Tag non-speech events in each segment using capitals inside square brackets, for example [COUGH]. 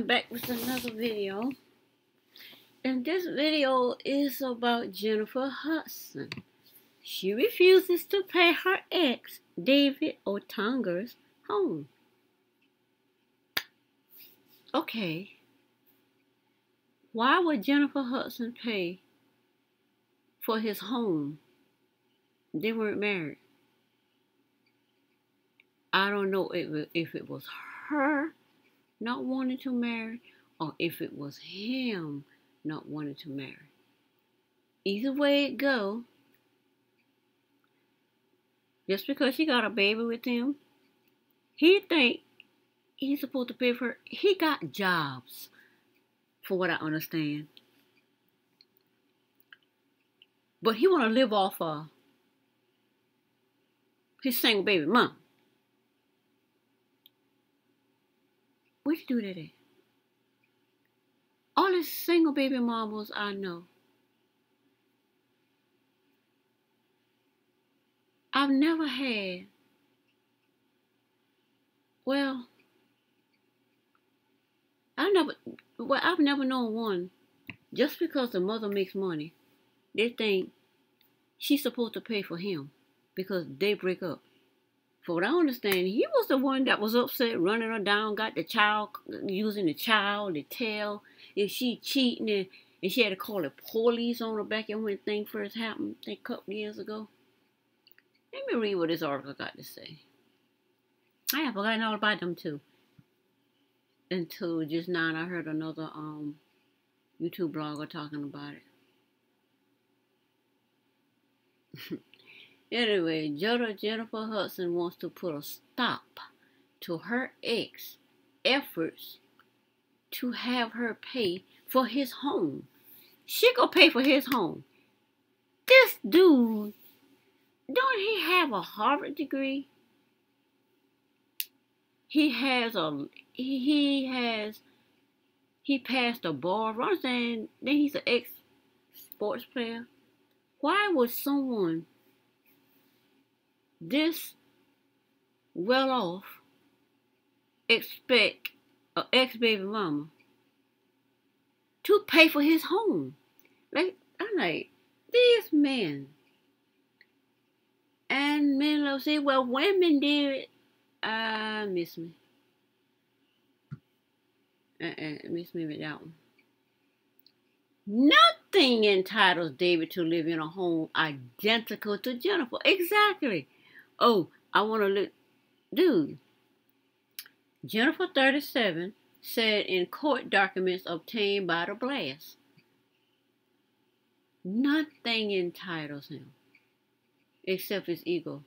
I'm back with another video. And this video is about Jennifer Hudson. She refuses to pay her ex, David Otunga's home. Okay. Why would Jennifer Hudson pay for his home? They weren't married. I don't know if it was her not wanting to marry or if it was him not wanting to marry. Either way it go, just because she got a baby with him, he think he's supposed to pay for her. He got jobs, for what I understand. But he want to live off of his single baby mom. Where'd you do at? All the single baby mamas I know. I've never had, well, I never, well, I've never known one, just because the mother makes money, they think she's supposed to pay for him because they break up. For what I understand, he was the one that was upset, running her down, got the child, using the child to tell if she cheating, and, and she had to call the police on her back and when thing first happened, I think a couple years ago. Let me read what this article got to say. I have forgotten all about them too. Until just now, I heard another um YouTube blogger talking about it. [LAUGHS] Anyway, Jada Jennifer Hudson wants to put a stop to her ex efforts to have her pay for his home. She gonna pay for his home. This dude, don't he have a Harvard degree? He has a he has he passed a bar. Saying then he's an ex sports player. Why would someone this well off expect an ex baby mama to pay for his home. Like I'm like, these men and men will say, well, women did it. Ah, uh, miss me. Uh-uh, miss me with that one. Nothing entitles David to live in a home identical to Jennifer. Exactly. Oh, I want to look. Dude, Jennifer 37 said in court documents obtained by the blast, nothing entitles him except his ego.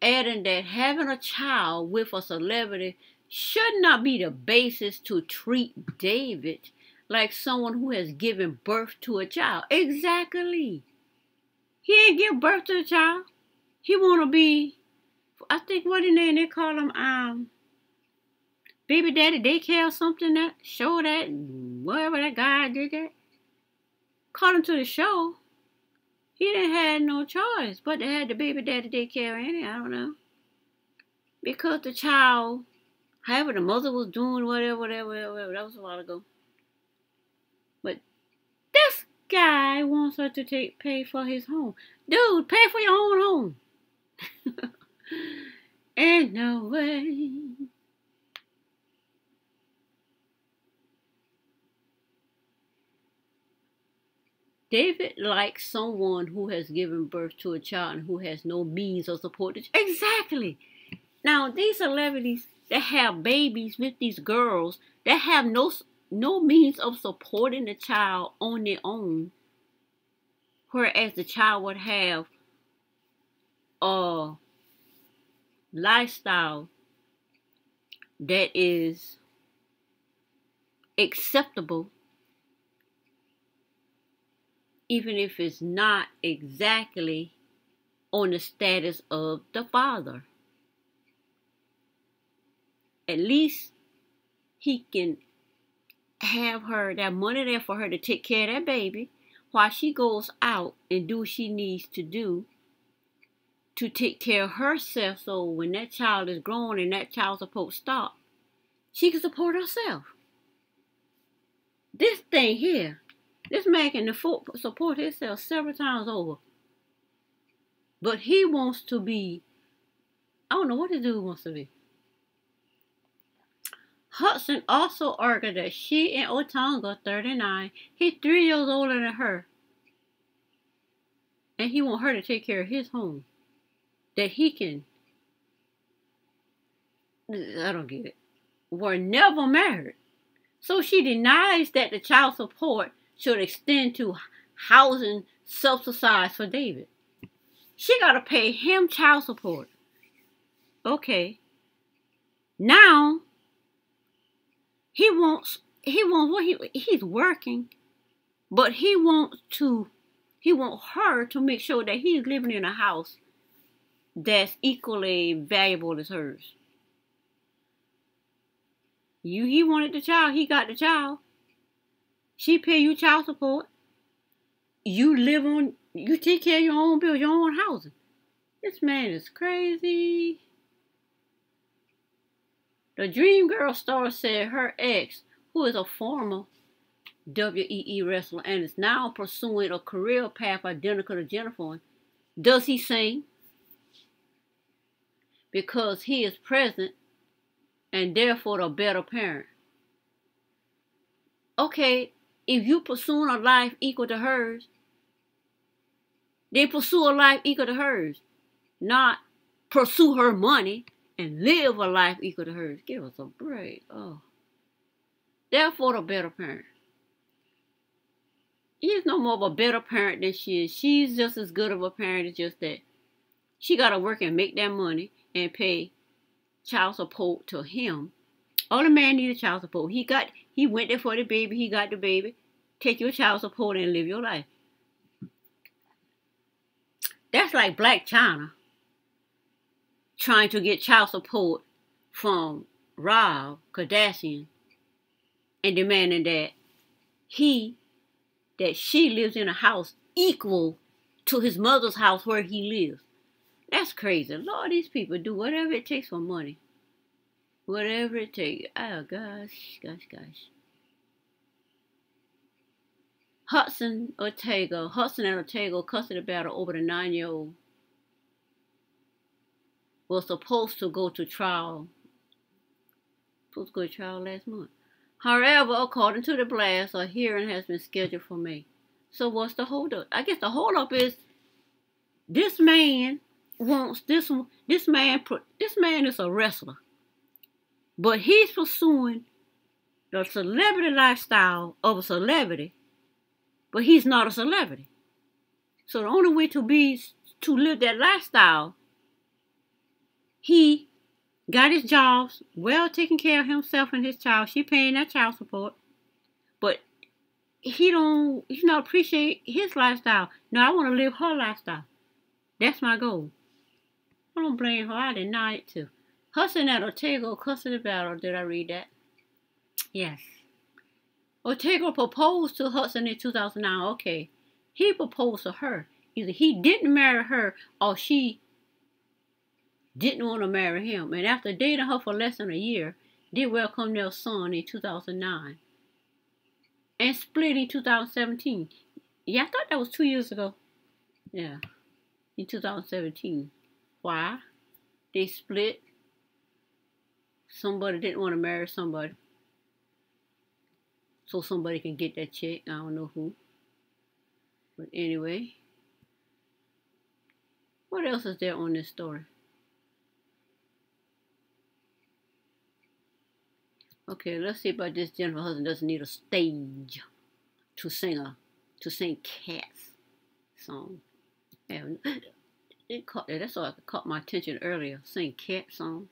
Adding that having a child with a celebrity should not be the basis to treat David like someone who has given birth to a child. Exactly. He ain't give birth to a child he wanna be I think what in there they call him um baby daddy daycare or something that show that whatever that guy did that. Called him to the show. He didn't have no choice but to have the baby daddy daycare in it. I don't know. Because the child, however the mother was doing whatever, whatever, whatever, that was a while ago. But this guy wants her to take pay for his home. Dude, pay for your own home. No way. David likes someone who has given birth to a child and who has no means of support. Exactly. Now, these celebrities that have babies with these girls that have no no means of supporting the child on their own, whereas the child would have a lifestyle that is acceptable even if it's not exactly on the status of the father. At least he can have her that money there for her to take care of that baby while she goes out and do what she needs to do to take care of herself so when that child is grown and that child's supposed to stop, she can support herself. this thing here, this man can support himself several times over. But he wants to be, I don't know what this dude wants to be. Hudson also argued that she and Otunga, 39, he's three years older than her, and he want her to take care of his home. That he can, I don't get it, were never married. So she denies that the child support should extend to housing subsidized for David. She got to pay him child support. Okay. Now he wants he wants he he's working, but he wants to he wants her to make sure that he's living in a house that's equally valuable as hers. You he wanted the child, he got the child. She pay you child support. You live on you take care of your own bills, your own housing. This man is crazy. The Dream Girl star said her ex, who is a former WWE wrestler and is now pursuing a career path identical to Jennifer, does he sing? Because he is present and therefore a better parent. Okay, if you pursuing a life equal to hers, then pursue a life equal to hers, not pursue her money and live a life equal to hers. Give us a break. Oh. Therefore, the better parent. He's no more of a better parent than she is. She's just as good of a parent. It's just that she got to work and make that money and pay child support to him. All the man needed child support. He got, he went there for the baby. He got the baby. Take your child support and live your life. That's like Blac Chyna trying to get child support from Rob Kardashian and demanding that he, that she lives in a house equal to his mother's house where he lives. That's crazy. Lord, these people do whatever it takes for money. Whatever it takes. Oh, gosh, gosh, gosh. Hudson Otunga, Hudson and Otunga custody battle over the nine-year-old was supposed to go to trial. Supposed to go to trial last month. However, according to the blast, a hearing has been scheduled for May. So what's the holdup? I guess the holdup is this man wants this this man this man is a wrestler, but he's pursuing the celebrity lifestyle of a celebrity, but he's not a celebrity. So the only way to be to live that lifestyle he got his jobs, well taking care of himself and his child. She paying that child support. But he don't he not appreciate his lifestyle. No, I want to live her lifestyle. That's my goal. I don't blame her. I deny it too. Hudson at Otunga custody battle. Did I read that? Yes. Otunga proposed to Hudson in 2009. Okay. He proposed to her. Either he didn't marry her or she didn't want to marry him, and after dating her for less than a year, did welcome their son in 2009 and split in 2017. Yeah, I thought that was two years ago. Yeah, in 2017. Why? They split. Somebody didn't want to marry somebody. So somebody can get that check. I don't know who. But anyway. What else is there on this story? Okay, let's see about this Jennifer Hudson doesn't need a stage to sing a to sing Cats song. It caught that's that caught my attention earlier. Sing Cat song.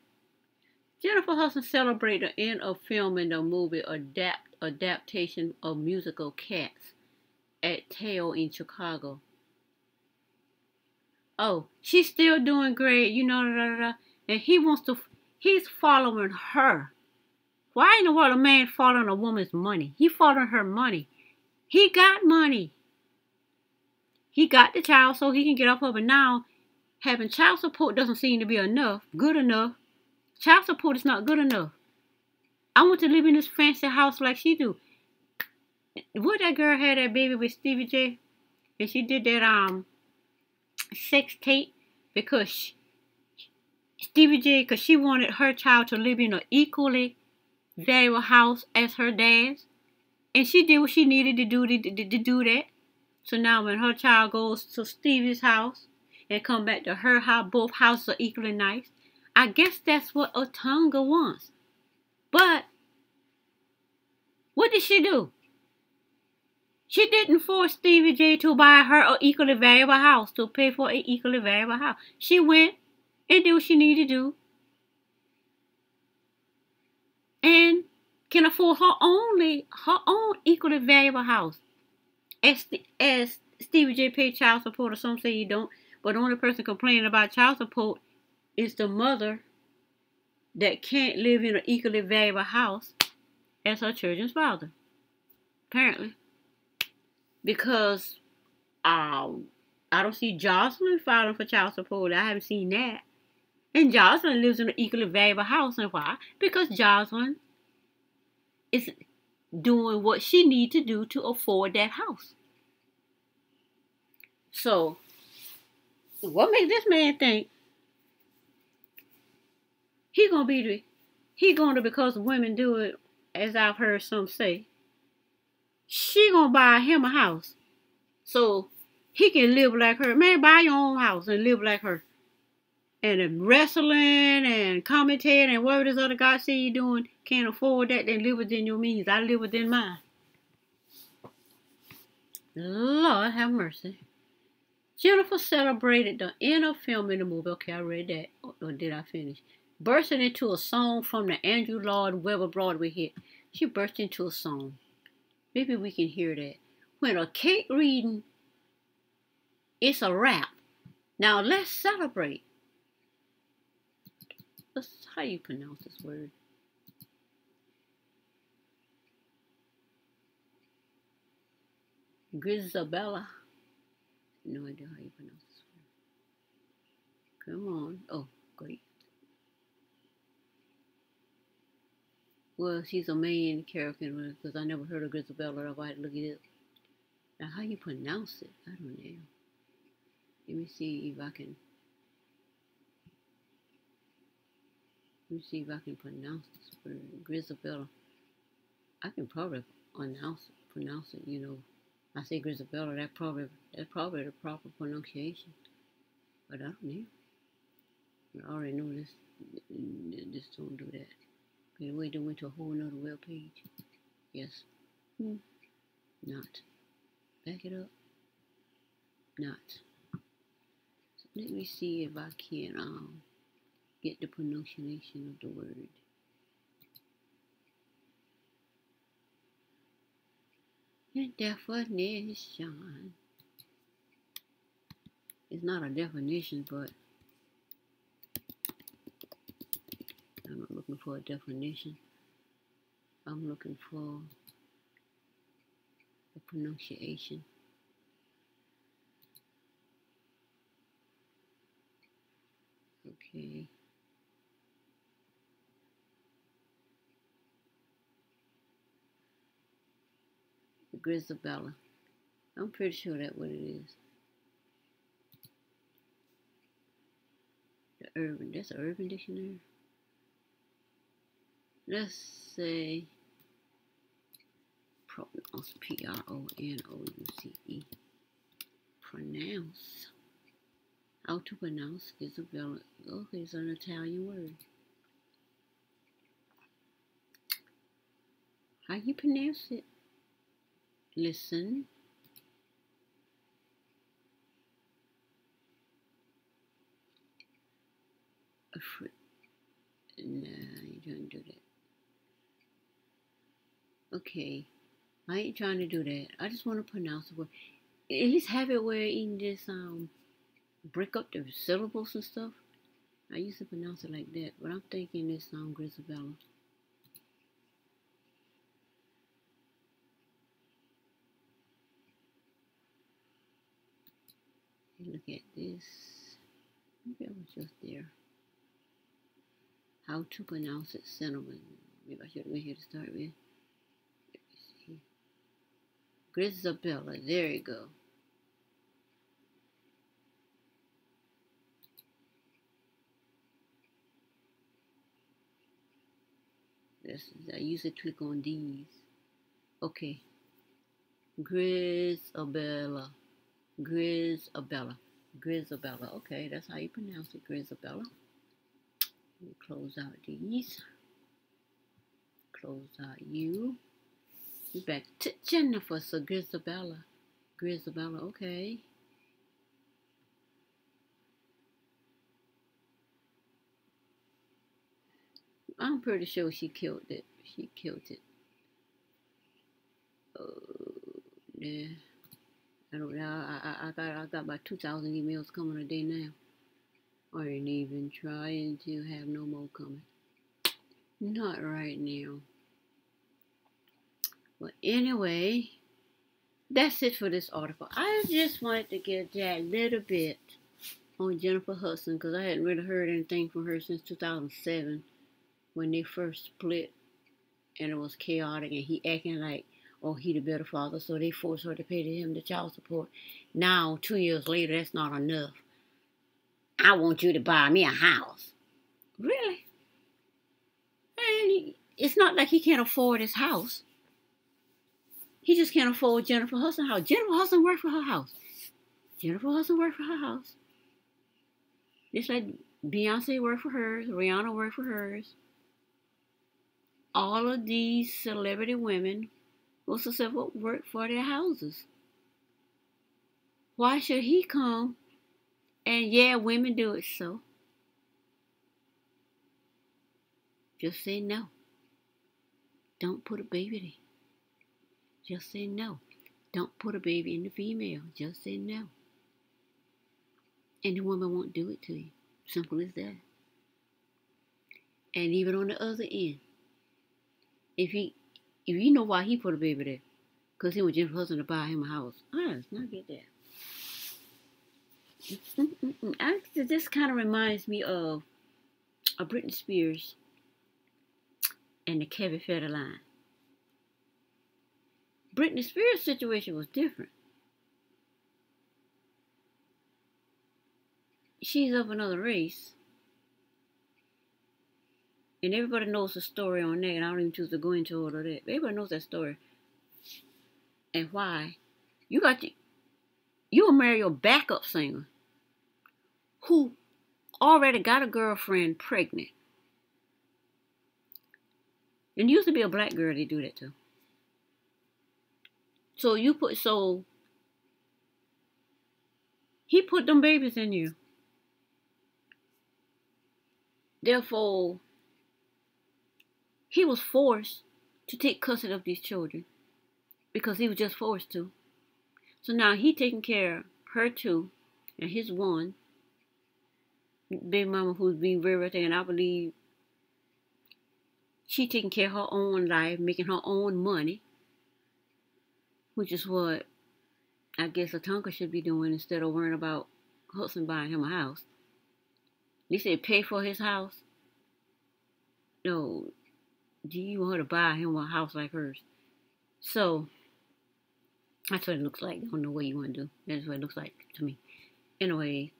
Jennifer Hudson celebrated the end of filming the movie adapt adaptation of musical Cats at Tao in Chicago. Oh, she's still doing great, you know, da, da, da, and he wants to. He's following her why in the world a man following a woman's money? He following her money. He got money. He got the child so he can get off of it. Now, having child support doesn't seem to be enough, good enough. Child support is not good enough. I want to live in this fancy house like she do. What that girl had that baby with Stevie J, and she did that um sex tape because she, Stevie J, because she wanted her child to live in an equally valuable house as her dad's, and she did what she needed to do to, to, to do that. So now when her child goes to Stevie's house and come back to her house, both houses are equally nice. I guess that's what Otunga wants. But what did she do? She didn't force Stevie J to buy her an equally valuable house, to pay for an equally valuable house. She went and did what she needed to do. And can afford her only her own equally valuable house. As, as Stevie J paid child support, or some say you don't, but the only person complaining about child support is the mother that can't live in an equally valuable house as her children's father. Apparently. Because um, I don't see Joseline filing for child support. I haven't seen that. And Joseline lives in an equally valuable house. And why? Because Joseline is doing what she needs to do to afford that house. So, what makes this man think he gonna be the he gonna because women do it as I've heard some say. She gonna buy him a house so he can live like her. Man, buy your own house and live like her. And wrestling and commentating and whatever this other guy say you doing can't afford that, then live within your means. I live within mine. Lord have mercy. Jennifer celebrated the end of filming the movie. Okay, I read that. Oh, or did I finish? bursting into a song from the Andrew Lloyd Webber Broadway hit. She burst into a song. Maybe we can hear that. When a cake reading, it's a rap. Now let's celebrate. Let's, how you pronounce this word? Grizabella. No idea how you pronounce this word. Come on. Oh, great. Well, she's a main character because I never heard of Grizabella. I to look it up. Now, how you pronounce it? I don't know. Let me see if I can. Let me see if I can pronounce this word. Grizabella. I can probably pronounce it, pronounce it. You know, I say Grizabella. That probably that's probably the proper pronunciation. But I don't know. I already know this. This don't do that. Okay, wait, then went to a whole nother web page. Yes. Hmm. Not. Back it up. Not. So let me see if I can um get the pronunciation of the word. Definition. It's not a definition, but I'm not looking for a definition. I'm looking for a pronunciation. Okay. Grizabella. I'm pretty sure that's what it is. The urban, that's an urban dictionary? Let's say pronounce P-R-O-N-O-U-C-E pronounce. How to pronounce Isabella okay it's an Italian word. How you pronounce it listen no you don't do that Okay, I ain't trying to do that. I just want to pronounce the word. At least have it where can just um break up the syllables and stuff. I used to pronounce it like that, but I'm thinking this um Look at this. Maybe I was just there. How to pronounce it cinnamon. Maybe I should have here to start with. Grizabella. There you go. This is, I usually click on these. Okay. Grizabella. Grizabella. Grizabella. Okay, that's how you pronounce it, Grizabella. We'll close out these. Close out you. We're back to Jennifer, so Grizabella. Grizabella, okay. I'm pretty sure she killed it. She killed it. Oh, yeah. I don't know. I, I, I got I got about two thousand emails coming a day now. I ain't even trying to have no more coming. Not right now. But anyway, that's it for this article. I just wanted to get that little bit on Jennifer Hudson because I hadn't really heard anything from her since 2007 when they first split and it was chaotic and he acting like oh he the better father so they forced her to pay to him the child support. Now two years later that's not enough. I want you to buy me a house. Really? And he, it's not like he can't afford his house. He just can't afford jennifer hudson house. Jennifer hudson worked for her house. Jennifer hudson worked for her house. Just like beyonce worked for hers rihanna worked for hers. All of these celebrity women will successful work for their houses. Why should he come? And yeah, women do it so. Just say no. Don't put a baby there. Just say no. Don't put a baby in the female. Just say no. And the woman won't do it to you. Simple as that. And even on the other end, if he if you know why he put a baby there, because he was just husband to buy him a house. I just not get that. Actually, this kind of reminds me of a Britney Spears and the Kevin Federline. Line. Britney Spears' situation was different. She's of another race. And everybody knows the story on that, and I don't even choose to go into all of that. Everybody knows that story. And why. You got to, you will marry your backup singer who already got a girlfriend pregnant. And used to be a black girl, they do that too. So you put, so he put them babies in you. Therefore, he was forced to take custody of these children because he was just forced to. So now he taking care of her two and his one baby mama who's being very very and I believe she taking care of her own life, making her own money, which is what I guess a Otunga should be doing instead of worrying about Hudson buying him a house. They said pay for his house. No, do you want to buy him a house like hers? So that's what it looks like. I don't know what you want to do. That's what it looks like to me. Anyway,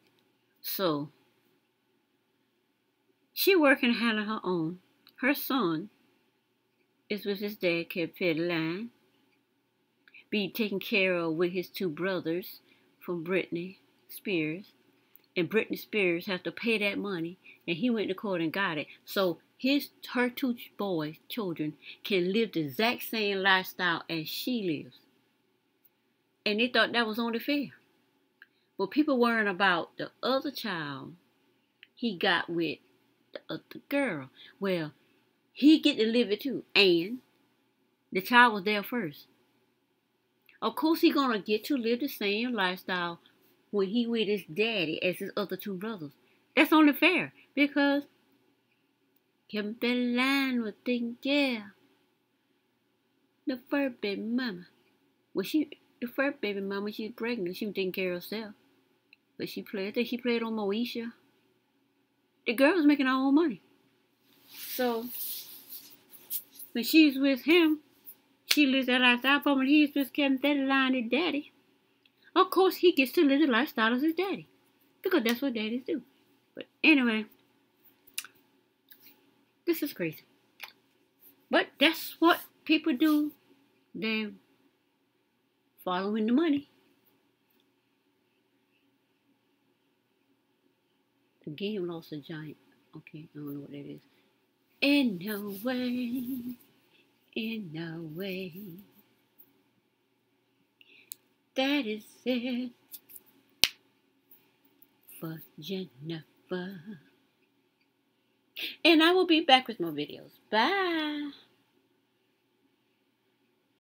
so she working handling her own. Her son is with his dad, Kev Federline. Be taken care of with his two brothers from Britney Spears. And Britney Spears has to pay that money. And he went to court and got it. So his her two boys, children, can live the exact same lifestyle as she lives. And they thought that was only fair. But people worrying about the other child he got with the other girl. Well, he get to live it too. And the child was there first. Of course he gonna get to live the same lifestyle when he with his daddy as his other two brothers. That's only fair because Kimberland would think, yeah. The first baby mama. Well, she, the first baby mama, she's pregnant. She was taking care of herself. But she played, I think she played on Moesha. The girl was making her own money. So, when she's with him, She lives that lifestyle from when he's just Kevin Federline his daddy. Of course, he gets to live the lifestyle of his daddy. Because that's what daddies do. But anyway, this is crazy. But that's what people do. They're following the money. The game lost a giant. Okay, I don't know what that is. In no way, in no way. That is it for Jennifer. And I will be back with more videos. Bye.